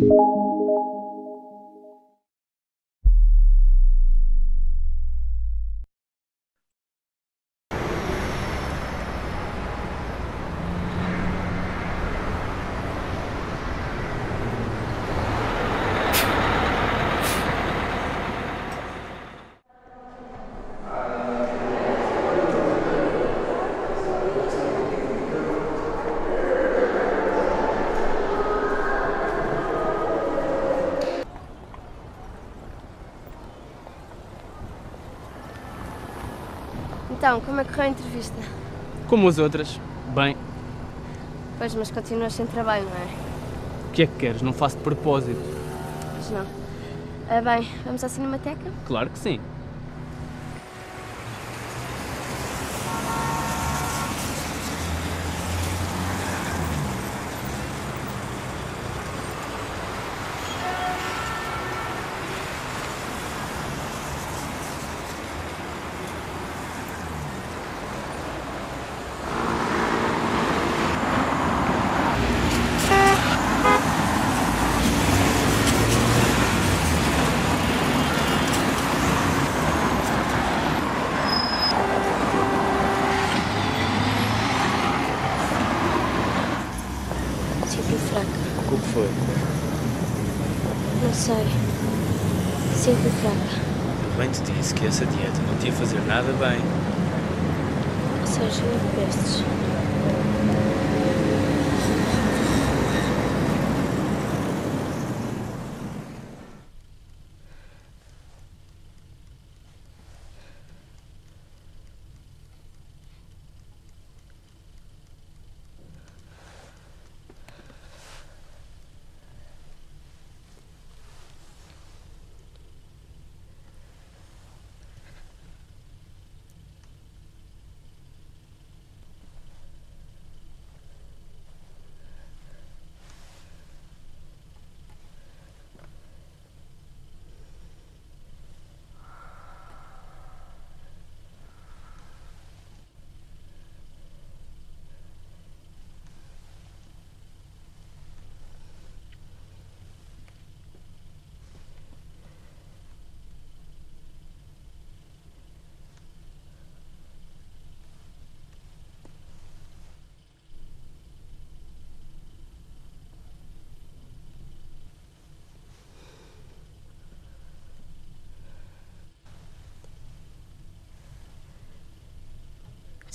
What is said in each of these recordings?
you Então, como é que correu a entrevista? Como as outras. Bem, Pois, mas continuas sem trabalho, não é? o que é que queres? Não faço de propósito. Pois não. Ah, bem, vamos à Cinemateca? Claro que sim. Sinto-me fraca. O que foi? Não sei. Sinto-me fraca. Eu bem te disse essa dieta não te ia fazer nada bem. Sérgio, não pestes.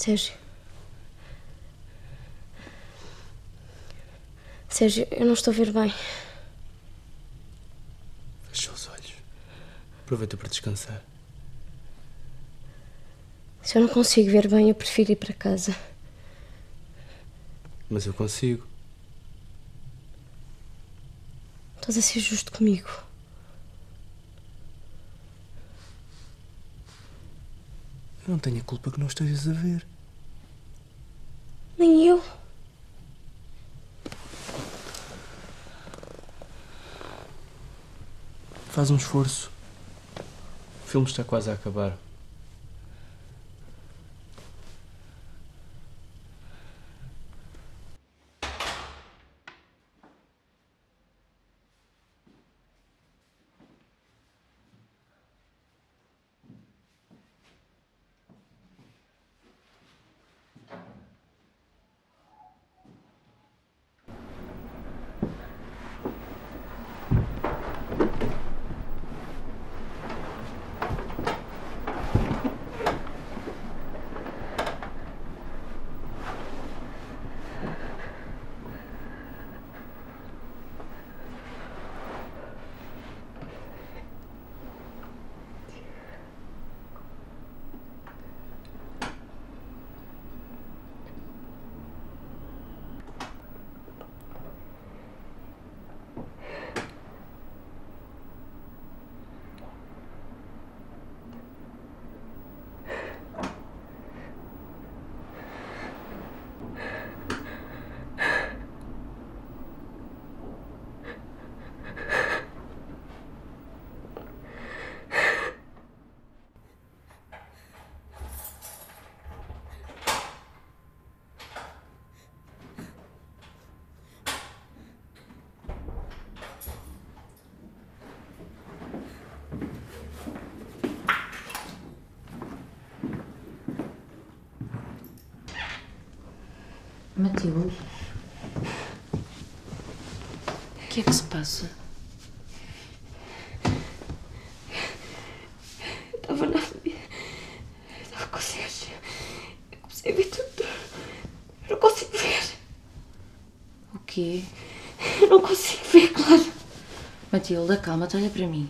Sérgio. Sérgio, eu não estou a ver bem. Fecha os olhos. Aproveita para descansar. Se eu não consigo ver bem, eu prefiro ir para casa. Mas eu consigo. Estás a ser justo comigo. Eu não tenho a culpa que não estejas a ver. Nem eu. Faz um esforço. O filme está quase a acabar. Matilde? O que é que se passa? Estava na avenida. Estava com Sérgio. Eu comecei a ver tudo. Eu não consigo ver. O quê? Eu não consigo ver, claro. Matilda, calma-te, olha para mim.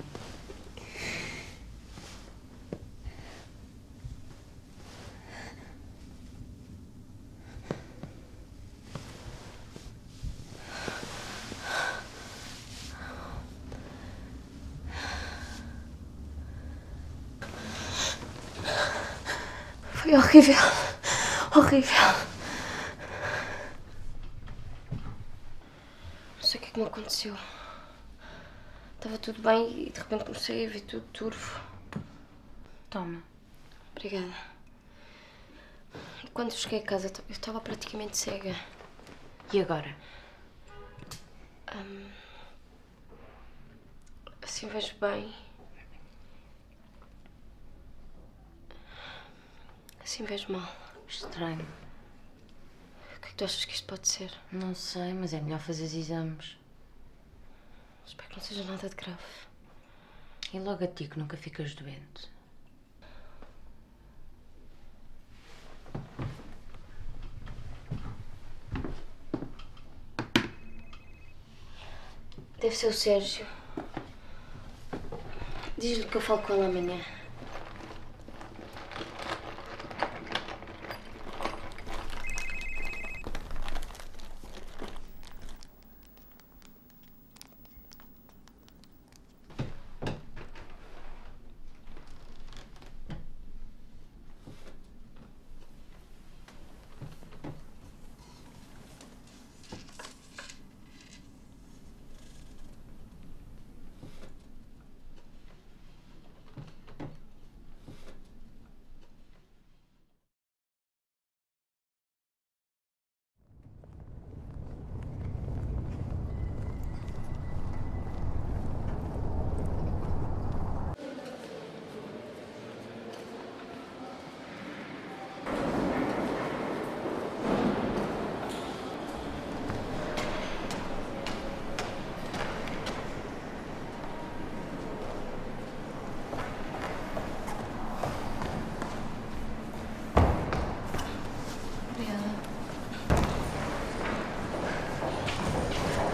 Foi horrível. Horrível. Não sei o que é que me aconteceu. Estava tudo bem e de repente comecei a ver tudo turvo. Toma. Obrigada. E quando cheguei a casa, eu estava praticamente cega. E agora? Assim vejo bem. Assim vejo mal. Estranho. O que é que tu achas que isto pode ser? Não sei, mas é melhor fazer os exames. Espero que não seja nada de grave. E logo a ti que nunca ficas doente. Deve ser o Sérgio. Diz-lhe que eu falo com ele amanhã.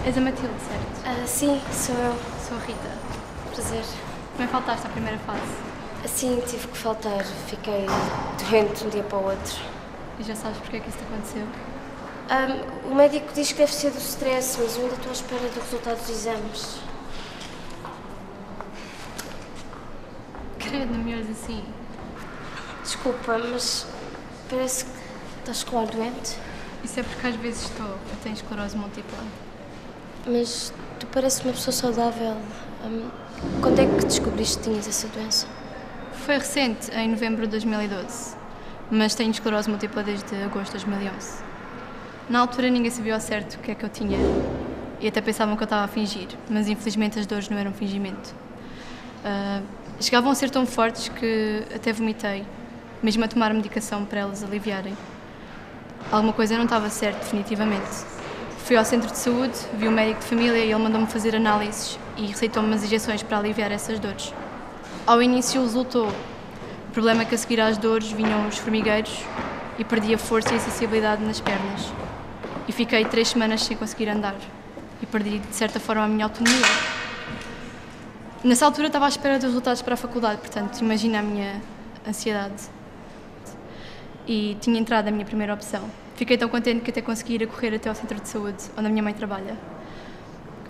És a Matilde, certo? Ah, sim, sou eu. Sou a Rita. Prazer. Também faltaste à primeira fase. Assim tive que faltar. Fiquei doente de um dia para o outro. E já sabes porque é que isso te aconteceu? Ahm, o médico diz que deve ser do stress, mas eu ainda estou à espera do resultado dos exames. Credo, não me olhes assim. Desculpa, mas parece que estás com ar doente. Isso é porque às vezes estou. Eu tenho esclerose múltipla. Mas tu pareces uma pessoa saudável. Ahm, quando é que descobriste que tinhas essa doença? Foi recente, em novembro de 2012. Mas tenho esclerose múltipla desde agosto de 2011. Na altura ninguém sabia ao certo o que é que eu tinha. E até pensavam que eu estava a fingir. Mas infelizmente as dores não eram fingimento. Ah, chegavam a ser tão fortes que até vomitei. Mesmo a tomar medicação para elas aliviarem. Alguma coisa não estava certo, definitivamente. Fui ao centro de saúde, vi o médico de família e ele mandou-me fazer análises e receitou-me umas injeções para aliviar essas dores. Ao início resultou. O problema é que a seguir às dores vinham os formigueiros e perdi a força e a sensibilidade nas pernas. E fiquei três semanas sem conseguir andar. E perdi, de certa forma, a minha autonomia. Nessa altura estava à espera dos resultados para a faculdade, portanto, imagina a minha ansiedade. E tinha entrado a minha primeira opção. Fiquei tão contente que até consegui ir a correr até ao centro de saúde, onde a minha mãe trabalha.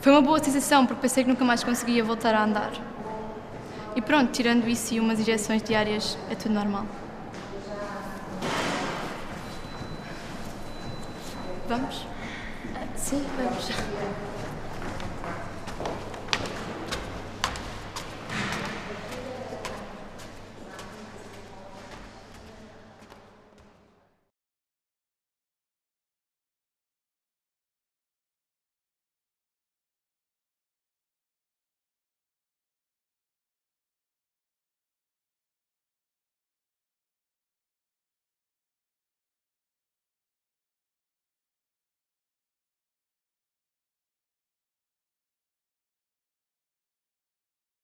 Foi uma boa sensação, porque pensei que nunca mais conseguia voltar a andar. E pronto, tirando isso e umas injeções diárias, é tudo normal. Vamos? Sim, vamos.